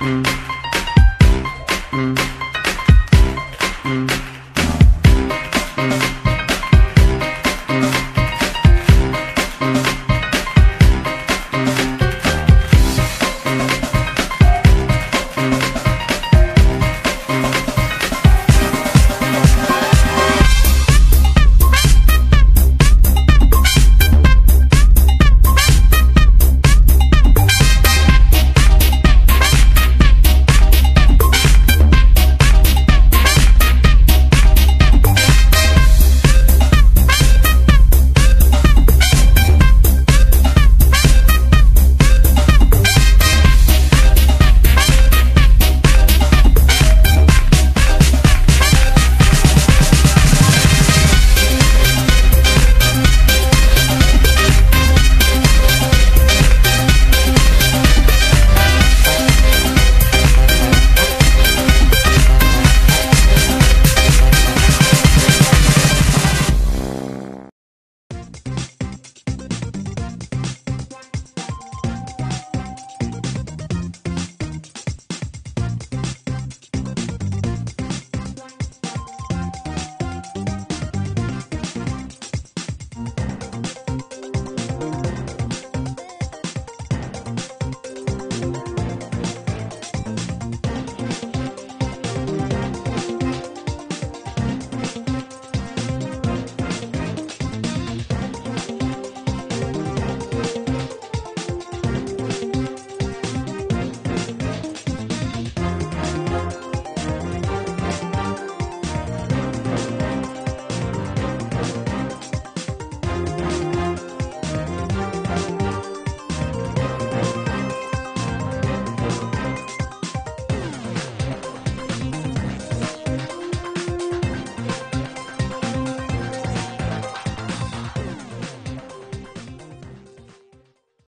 Mm.